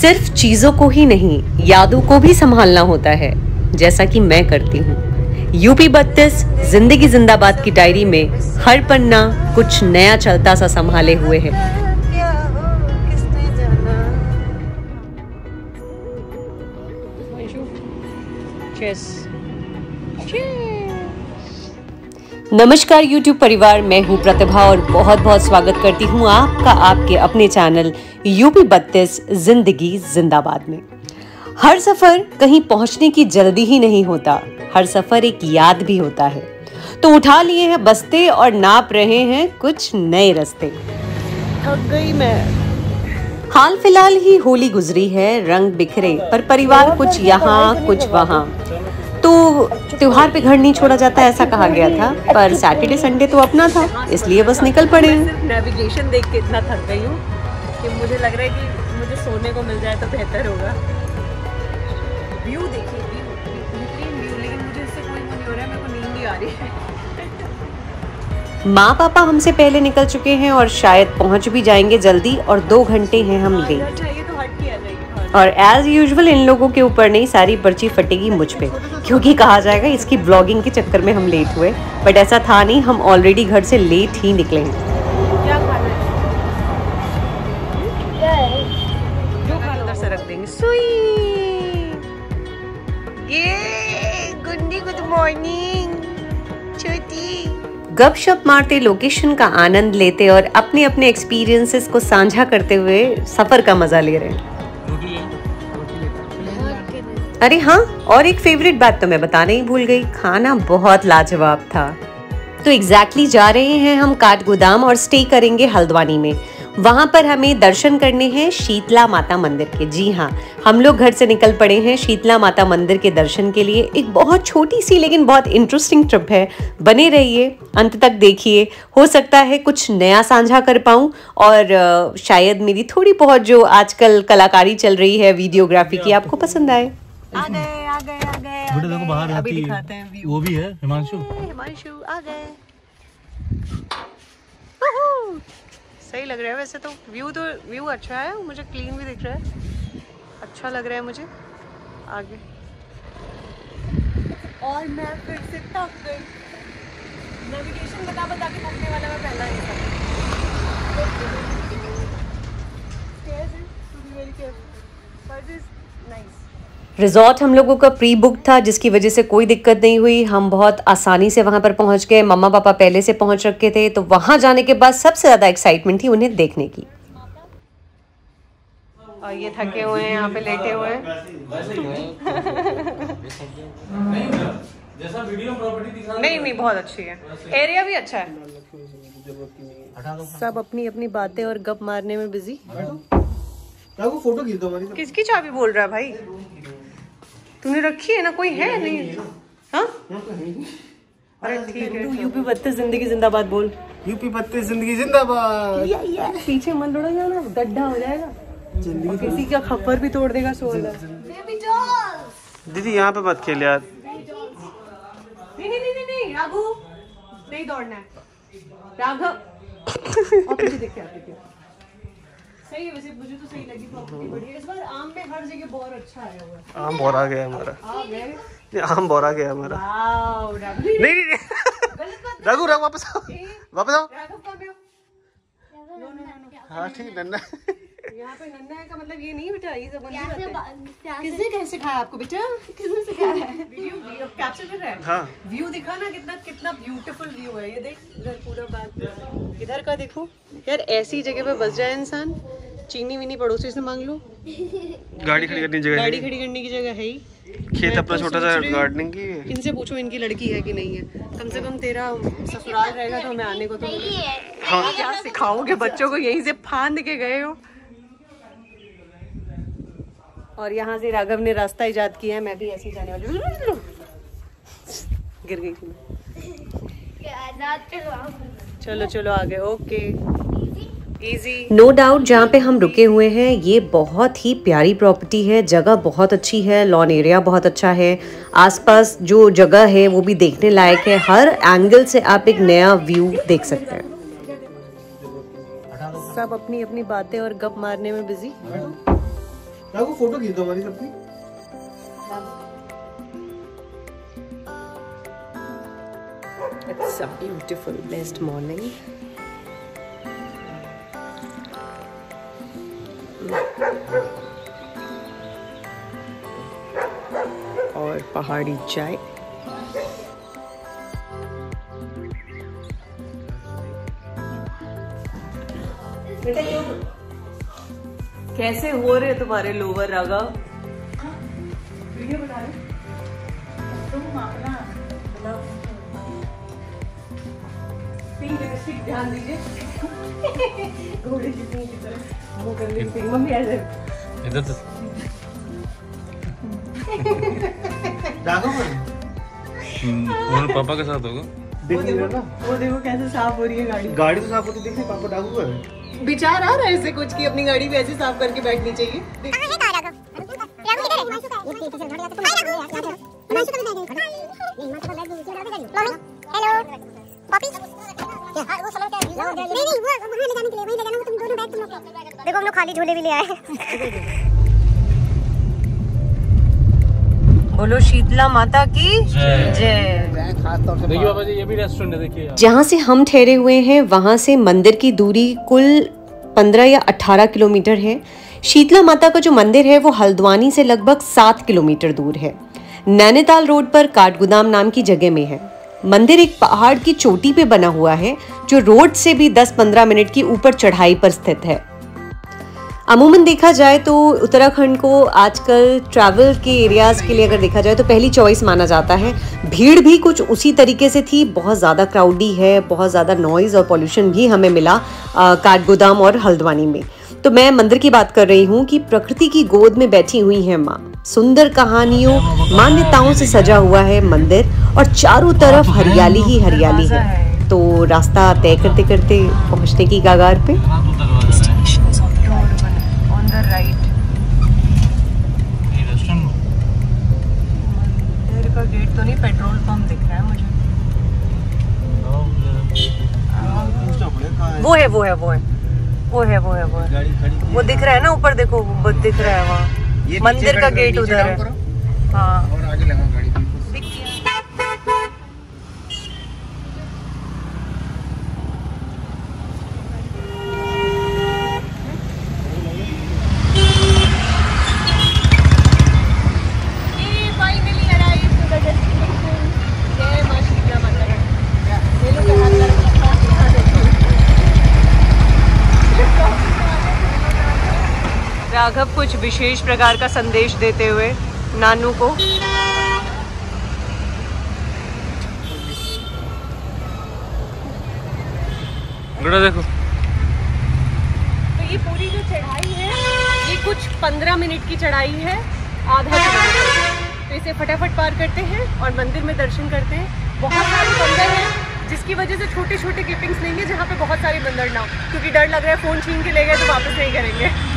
सिर्फ़ चीज़ों को ही नहीं, यादों को भी संभालना होता है, जैसा कि मैं करती हूँ। यूपी बत्तीस, ज़िंदगी जिंदाबाद की डायरी में हर पन्ना कुछ नया चलता सा संभाले हुए है। क्या नमस्कार YouTube परिवार मैं हूँ प्रतिभा और बहुत बहुत स्वागत करती हूँ आपका आपके अपने चैनल यूपी बत्तीस ज़िंदगी जिंदाबाद में। हर सफ़र कहीं पहुँचने की जल्दी ही नहीं होता हर सफ़र एक याद भी होता है। तो उठा लिए हैं बस्ते और नाप रहे हैं कुछ नए रस्ते। थक गई मैं। हाल फ़िलहाल ही होली गुजरी है रंग बिखरे पर परिवार कुछ यहाँ कुछ वहाँ। तो त्योहार पे घर नहीं छोड़ा जाता ऐसा कहा गया था। पर सैटरडे संडे तो अपना था इसलिए बस निकल पड़े। नेविगेशन देख के इतना थक गई हूँ कि मुझे लग रहा है कि मुझे सोने को मिल जाए तो बेहतर होगा। व्यू देखिए व्यू बेहतरीन व्यू लेकिन मुझे इससे कोई वो नहीं हो रहा है मेरे को नींद नहीं आ रही है। माँ पापा हमसे पहले निकल चुके हैं और शायद पहुँच भी जाएँगे जल्दी और दो घंटे हैं हम लेट और एज यूजुअल इन लोगों के ऊपर नहीं सारी पर्ची फटेगी मुझ पे। क्योंकि कहा जाएगा इसकी ब्लॉगिंग के चक्कर में हम लेट हुए। बट ऐसा था नहीं हम ऑलरेडी घर से लेट ही निकले हैं। क्या खाना है? जो खाना उधर से रख देंगे। सुई ये गुंडी गुड मॉर्निंग छोटी। गपशप मारते लोकेशन का आनंद लेते और अपने अपने एक्सपीरियंसेस को साझा करते हुए सफ़र का मज़ा ले रहे हैं। अरे हाँ और एक फेवरेट बात तो मैं बताना ही भूल गई खाना बहुत लाजवाब था। तो एग्जैक्टली exactly जा रहे हैं हम काठ गोदाम और स्टे करेंगे हल्द्वानी में। वहाँ पर हमें दर्शन करने हैं शीतला माता मंदिर के। जी हाँ हम लोग घर से निकल पड़े हैं शीतला माता मंदिर के दर्शन के लिए। एक बहुत छोटी सी लेकिन बहुत इंटरेस्टिंग ट्रिप है। बने रहिए अंत तक देखिए। हो सकता है कुछ नया साझा कर पाऊँ और शायद मेरी थोड़ी बहुत जो आजकल कलाकारी चल रही है वीडियोग्राफी की आपको पसंद आए। आ गए आ गए आ गए बेटा देखो बाहर। अभी दिखाते हैं व्यू वो भी है हिमांशु। हिमांशु आ गए। सही लग रहा है वैसे तो। व्यू तो व्यू अच्छा है मुझे क्लीन भी दिख रहा है। अच्छा लग रहा है मुझे। आगे। और मैं फिर से थक गई। नेविगेशन बता बता के थकने वाला मैं पहला हैं, to be very रिजॉर्ट हम लोगों का प्री बुक था जिसकी वजह से कोई दिक्कत नहीं हुई। हम बहुत आसानी से वहाँ पर पहुँच गए। मम्मा पापा पहले से पहुँच रखे थे तो वहाँ जाने के बाद सबसे ज़्यादा एक्साइटमेंट थी उन्हें देखने की। और ये थके हुए हैं यहाँ पे लेटे हुए हैं। नहीं नहीं बहुत अच्छी है। एरिया भी अच्छा है। सब अपनी अपनी बातें और गप मारने में बिज़ी फ़ोटो खींच दो किसकी चाबी बोल रहा है भाई? तूने रखी है ना कोई है नहीं। हाँ अरे ठीक है यूपी बत्तीस ज़िंदगी जिंदाबाद बोल। यूपी बत्तीस ज़िंदगी जिंदाबाद। पीछे मन थोड़ा जाना गड्ढा हो जाएगा। और किसी का खप्पर भी तोड़ देगा सो वाला दीदी यहाँ पे मत खेल यार। नहीं नहीं नहीं नहीं नहीं राघु नहीं दौड़ना है। राघव और पीछे देख के आते क्या सही है वैसे मुझे तो सही लगी प्रॉपर्टी बढ़िया। इस बार आम में हर जगह बहुत अच्छा आया हुआ है। आम बोरा गया हमारा। आ नहीं, बोरा गया हमारा। नहीं नहीं नहीं। गलत बात रघु रघु वापस आओ। वापस आओ। हो हाँ ठीक नन्ना। यहाँ पे नन्ना का मतलब ये नहीं बेटा ये सब है। किसने कैसे सिखाया आपको बेटा? किसने सिखाया है वीडियो कैप्चर कर रहा है? हाँ। व्यू दिखा ना कितना कितना ब्यूटीफुल व्यू है। ये देख इधर पूरा बात। इधर का देखो। यार ऐसी जगह पे बस जाए इंसान। चीनी वीनी पड़ोसी से मांग लो। गाड़ी खड़ी करने की जगह गाड़ी है। खड़ी करने की जगह है ही। खेत अपना तो छोटा सा गार्डनिंग की है। इनसे पूछो इनकी लड़की है कि नहीं है। कम से कम तेरा ससुराल रहेगा तो हमें आने को तो। हाँ। क्या सिखाओगे? बच्चों को यहीं से फांद के गए हो। और यहाँ से राघव ने रास्ता ईजाद किया है मैं भी ऐसे जाने वाली गिर गई थी मैं। चलो चलो आगे। ओके नो डाउट जहाँ पे हम रुके हुए हैं ये बहुत ही प्यारी प्रॉपर्टी है जगह बहुत अच्छी है लॉन एरिया बहुत अच्छा है। आसपास जो जगह है वो भी देखने लायक है। हर एंगल से आप एक नया व्यू देख सकते हैं। सब अपनी अपनी बातें और गप मारने में बिज़ी फ़ोटो खींच दो हमारी सबकी It's a beautiful blessed morning. और पहाड़ी चाय कैसे हो रहे तुम्हारे लोवर राघव? वीडियो बना रहे तुम अपना पिंक लिपस्टिक ध्यान दीजिए। घोड़े की पिंक की तरह। मुँह कर ली पिंक मम्मी इधर तो राघव और पापा के साथ होगा। देख ना वो देखो कैसे साफ़ हो रही है गाड़ी। गाड़ी तो साफ़ होती दिख रही पापा डाकू पर है। विचार आ रहा है इससे कुछ कि अपनी गाड़ी भी ऐसे साफ़ करके बैठनी चाहिए? देखो हम लोग खाली झोले भी ले आए बोलो शीतला माता की जय। देखिए पापा जी ये भी रेस्टोरेंट है देखिए जहाँ से हम ठहरे हुए हैं वहाँ से मंदिर की दूरी कुल 15 या 18 किलोमीटर है। शीतला माता का जो मंदिर है वो हल्द्वानी से लगभग 7 किलोमीटर दूर है। नैनीताल रोड पर काठगोदाम नाम की जगह में है। मंदिर एक पहाड़ की चोटी पे बना हुआ है जो रोड से भी 10-15 मिनट की ऊपर चढ़ाई पर स्थित है। अमूमन देखा जाए तो उत्तराखंड को आजकल ट्रैवल के एरियाज़ के लिए अगर देखा जाए तो पहली चॉइस माना जाता है। भीड़ भी कुछ उसी तरीके से थी, बहुत ज़्यादा क्राउडी है, बहुत ज़्यादा नॉइज़ और पॉल्यूशन भी हमें मिला काठगोदाम और हल्द्वानी में। तो मैं मंदिर की बात कर रही हूँ कि प्रकृति की गोद में बैठी हुई है माँ। सुंदर कहानियों, मान्यताओं से सजा हुआ है मंदिर और चारों तरफ़ हरियाली ही हरियाली है। तो रास्ता तय करते करते पहुँचने की कागार पे on the right ये रेस्टोरेंट मंदिर का गेट तो नहीं पेट्रोल पंप दिख रहा है मुझे। वो है वो है वो है। वो है वो है वो है। वो दिख रहा है ना ऊपर देखो दिख रहा है वहाँ। मंदिर का गेट उधर है। हाँ और आगे लगा गाड़ी बिल्कुल दिख गया finally arrived to the destination. जय माँ शीतला माता ये लोग हाथ लगा रखा है, यहाँ देखो। राघव कुछ विशेष प्रकार का संदेश देते हुए नानू को देखो। तो ये पूरी जो चढ़ाई है ये कुछ 15 मिनट की चढ़ाई है आधा तो इसे फटाफट पार करते हैं और मंदिर में दर्शन करते हैं। बहुत सारे बंदर हैं जिसकी वजह से छोटे छोटे क्लिपिंग्स लेंगे जहाँ पे बहुत सारे बंदर ना हो क्योंकि डर लग रहा है फ़ोन छीन के ले गए तो वापस नहीं करेंगे।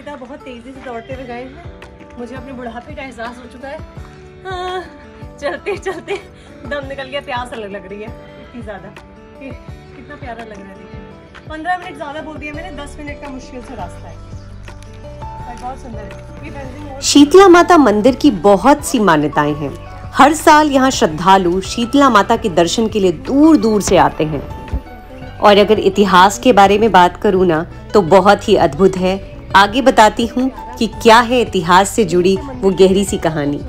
पिता बहुत तेज़ी से दौड़ते हुए गए हैं। मुझे अपने बुढ़ापे का एहसास हो चुका है। हाँ, चलते चलते दम निकल गया प्यास अलग लग रही है। इतनी ज़्यादा। कितना प्यारा लग रहा है पंद्रह मिनट ज़्यादा बोल दिया मैंने दस मिनट का मुश्किल से रास्ता है। शीतला माता मंदिर की बहुत सी मान्यताएँ हैं। हर साल यहाँ श्रद्धालु शीतला माता के दर्शन के लिए दूर दूर से आते हैं। और अगर इतिहास के बारे में बात करूँ ना तो बहुत ही अद्भुत है। आगे बताती हूँ कि क्या है इतिहास से जुड़ी वो गहरी सी कहानी। है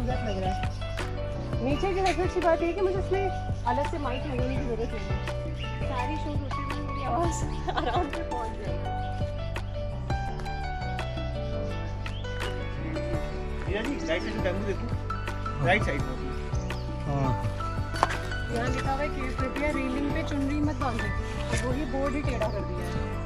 नीचे की सबसे अच्छी बात है कि मुझे इसमें अलग से माइक लगाने की ज़रूरत नहीं है। सारी शूट होते हुए मेरी आवाज़ आराम से पहुँच जाएगी। राइट साइड बैम्बू देखो। राइट साइड में। यहाँ लिखा हुआ है कि कृपया रेलिंग पे चुनरी मत बांधे। और वही बोर्ड ही टेढ़ा कर दिया है।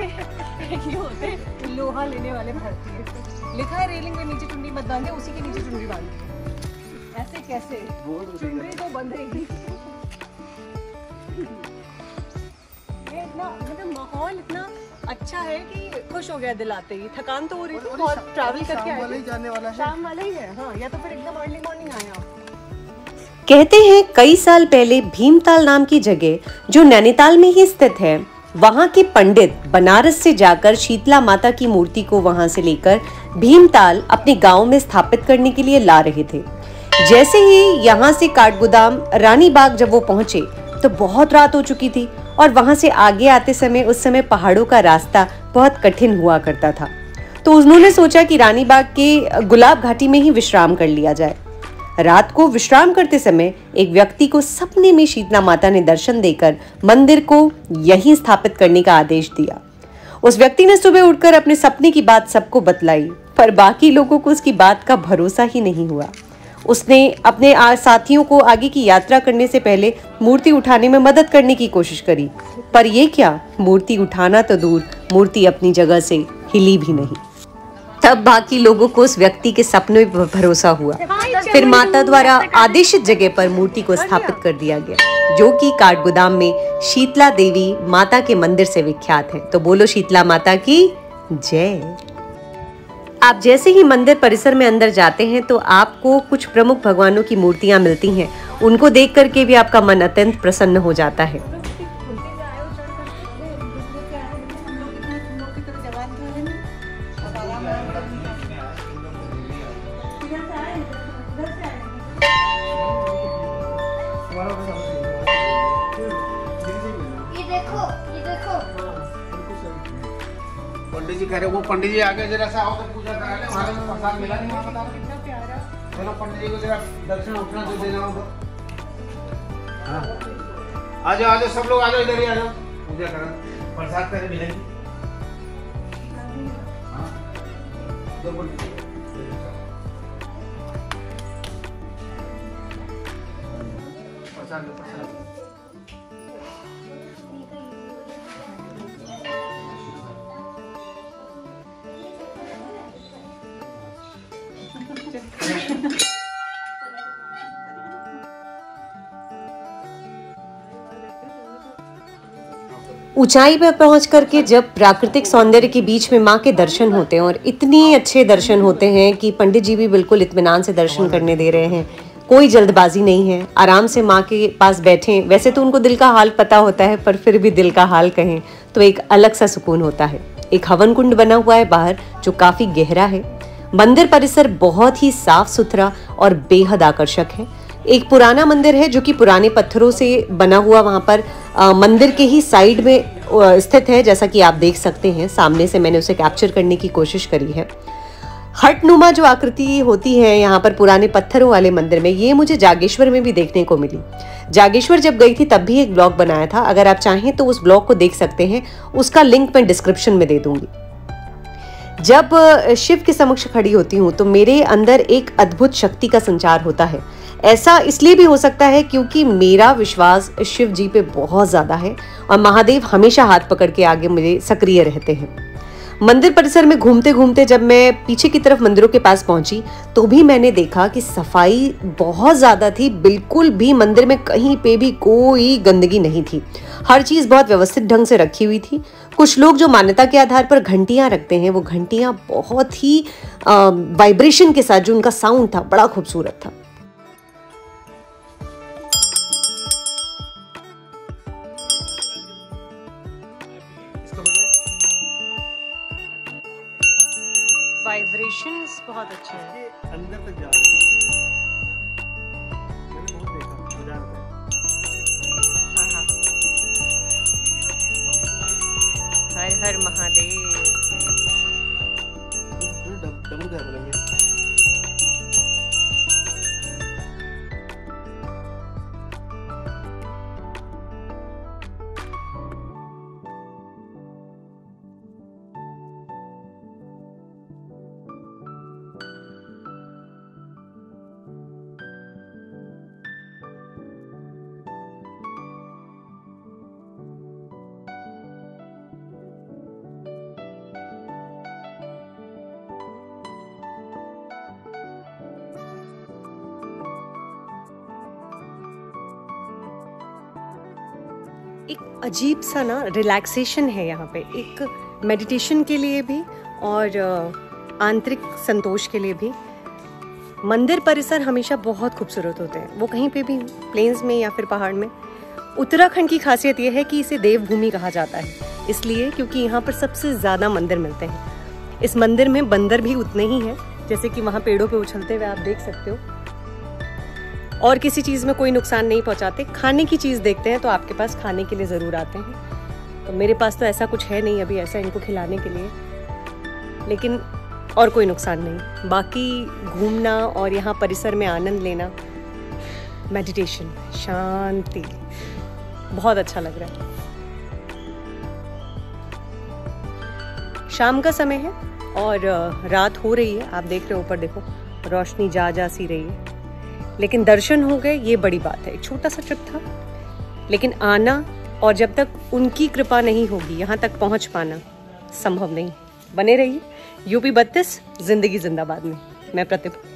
ये होते हैं लोहा लेने वाले भारतीय। लिखा है रेलिंग पे नीचे चुनरी मत बांधे उसी के नीचे चुनरी बांधे। ऐसे कैसे? चुनरी तो बंधेगी ये इतना मतलब माहौल इतना अच्छा है कि खुश हो गया दिल आते ही। थकान तो हो रही थी बहुत ट्रैवल करके आए जाने वाला शाम वाला ही है हाँ या तो फिर एकदम अर्ली मॉर्निंग आए आप। कहते हैं कई साल पहले भीमताल नाम की जगह जो नैनीताल में ही स्थित है वहाँ के पंडित बनारस से जाकर शीतला माता की मूर्ति को वहाँ से लेकर भीमताल अपने गाँव में स्थापित करने के लिए ला रहे थे। जैसे ही यहाँ से काठगोदाम रानी बाग जब वो पहुँचे तो बहुत रात हो चुकी थी और वहाँ से आगे आते समय, उस समय पहाड़ों का रास्ता बहुत कठिन हुआ करता था। तो उन्होंने सोचा कि रानी बाग के गुलाब घाटी में ही विश्राम कर लिया जाए। रात को विश्राम करते समय एक व्यक्ति को सपने में शीतला माता ने दर्शन देकर मंदिर को यहीं स्थापित करने का आदेश दिया। उस व्यक्ति ने सुबह उठकर अपने सपने की बात सबको बतलाई, पर बाकी लोगों को उसकी बात का भरोसा ही नहीं हुआ। उसने अपने साथियों को आगे की यात्रा करने से पहले मूर्ति उठाने में मदद करने की कोशिश करी। पर यह क्या? मूर्ति उठाना तो दूर, मूर्ति अपनी जगह से हिली भी नहीं। तब बाकी लोगों को उस व्यक्ति के सपने पर भरोसा हुआ। फिर माता द्वारा आदेशित जगह पर मूर्ति को स्थापित कर दिया गया, जो कि काठगोदाम में शीतला देवी माता के मंदिर से विख्यात है। तो बोलो शीतला माता की जय। आप जैसे ही मंदिर परिसर में अंदर जाते हैं तो आपको कुछ प्रमुख भगवानों की मूर्तियाँ मिलती हैं। उनको देख करके भी आपका मन अत्यंत प्रसन्न हो जाता है। पंडित जी कह रहे वो पंडित जी आगे जरा सा आओ तो पूजा करा ले हमारे को प्रसाद मिला नहीं वहाँ बता चलो पंडित जी को जरा दर्शन उठना दे देना हो हाँ। आ जाओ आ जाओ सब लोग आ जाओ इधर ही आ जाओ पूजा करा। प्रसाद करे मिलेगी। हाँ। दो पंडित ऊंचाई पर पहुँच करके जब प्राकृतिक सौंदर्य के बीच में माँ के दर्शन होते हैं और इतने अच्छे दर्शन होते हैं कि पंडित जी भी बिल्कुल इत्मीनान से दर्शन करने दे रहे हैं। कोई जल्दबाजी नहीं है। आराम से माँ के पास बैठे। वैसे तो उनको दिल का हाल पता होता है पर फिर भी दिल का हाल कहें तो एक अलग सा सुकून होता है। एक हवन कुंड बना हुआ है बाहर जो काफ़ी गहरा है। मंदिर परिसर बहुत ही साफ़ सुथरा और बेहद आकर्षक है। एक पुराना मंदिर है जो कि पुराने पत्थरों से बना हुआ वहाँ पर अ, मंदिर के ही साइड में स्थित है जैसा कि आप देख सकते हैं। सामने से मैंने उसे कैप्चर करने की कोशिश करी है। हटनुमा जो आकृति होती है यहाँ पर पुराने पत्थरों वाले मंदिर में, ये मुझे जागेश्वर में भी देखने को मिली। जागेश्वर जब गई थी, तब भी एक ब्लॉग बनाया था। अगर आप चाहें तो उस ब्लॉग को देख सकते हैं। उसका लिंक मैं डिस्क्रिप्शन में दे दूँगी। जब शिव के समक्ष खड़ी होती हूँ तो मेरे अंदर एक अद्भुत शक्ति का संचार होता है। ऐसा इसलिए भी हो सकता है क्योंकि मेरा विश्वास शिव जी पे बहुत ज़्यादा है और महादेव हमेशा हाथ पकड़ के आगे मुझे सक्रिय रहते हैं। मंदिर परिसर में घूमते घूमते जब मैं पीछे की तरफ़ मंदिरों के पास पहुँची तो भी मैंने देखा कि सफ़ाई बहुत ज़्यादा थी। बिल्कुल भी मंदिर में कहीं पे भी कोई गंदगी नहीं थी। हर चीज़ बहुत व्यवस्थित ढंग से रखी हुई थी। कुछ लोग जो मान्यता के आधार पर घंटियाँ रखते हैं, वो घंटियाँ बहुत ही वाइब्रेशन के साथ जो उनका साउंड था, बड़ा खूबसूरत था। बहुत अच्छे हैं। अंदर तक जा रहे हैं। मैंने बहुत देखा मज़ा आता हर हर महादेव। एक अजीब सा ना रिलैक्सेशन है यहाँ पे। एक मेडिटेशन के लिए भी और आंतरिक संतोष के लिए भी। मंदिर परिसर हमेशा बहुत खूबसूरत होते हैं। वो कहीं पे भी प्लेन्स में या फिर पहाड़ में। उत्तराखंड की खासियत यह है कि इसे देवभूमि कहा जाता है। इसलिए क्योंकि यहाँ पर सबसे ज़्यादा मंदिर मिलते हैं। इस मंदिर में बंदर भी उतने ही हैं, जैसे कि वहाँ पेड़ों पे उछलते हुए आप देख सकते हो। और किसी चीज़ में कोई नुकसान नहीं पहुँचाते। खाने की चीज़ देखते हैं तो आपके पास खाने के लिए ज़रूर आते हैं। तो मेरे पास तो ऐसा कुछ है नहीं अभी ऐसा इनको खिलाने के लिए। लेकिन और कोई नुकसान नहीं। बाकी घूमना और यहाँ परिसर में आनंद लेना मेडिटेशन शांति, बहुत अच्छा लग रहा है। शाम का समय है और रात हो रही है। आप देख रहे हो ऊपर देखो, रोशनी जा जा सी रही है। लेकिन दर्शन हो गए, ये बड़ी बात है। एक छोटा सा ट्रिप था। लेकिन आना और जब तक उनकी कृपा नहीं होगी, यहाँ तक पहुँच पाना संभव नहीं। बने रहिए। यूपी बत्तीस, ज़िंदगी जिंदाबाद में। मैं प्रतिभा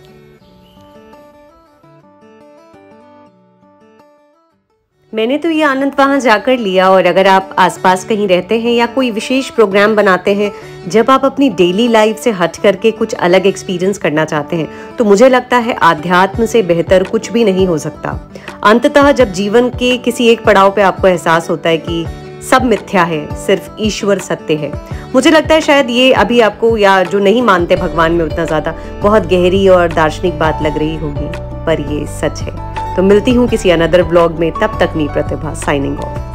मैंने तो ये आनंद वहाँ जाकर लिया और अगर आप आसपास कहीं रहते हैं या कोई विशेष प्रोग्राम बनाते हैं, जब आप अपनी डेली लाइफ से हट करके कुछ अलग एक्सपीरियंस करना चाहते हैं तो मुझे लगता है आध्यात्म से बेहतर कुछ भी नहीं हो सकता। अंततः जब जीवन के किसी एक पड़ाव पे आपको एहसास होता है कि सब मिथ्या है, सिर्फ़ ईश्वर सत्य है, मुझे लगता है शायद ये अभी आपको या जो नहीं मानते भगवान में उतना ज़्यादा, बहुत गहरी और दार्शनिक बात लग रही होगी, पर ये सच है। तो मिलती हूँ किसी अनदर ब्लॉग में तब तक मी प्रतिभा साइनिंग ऑफ़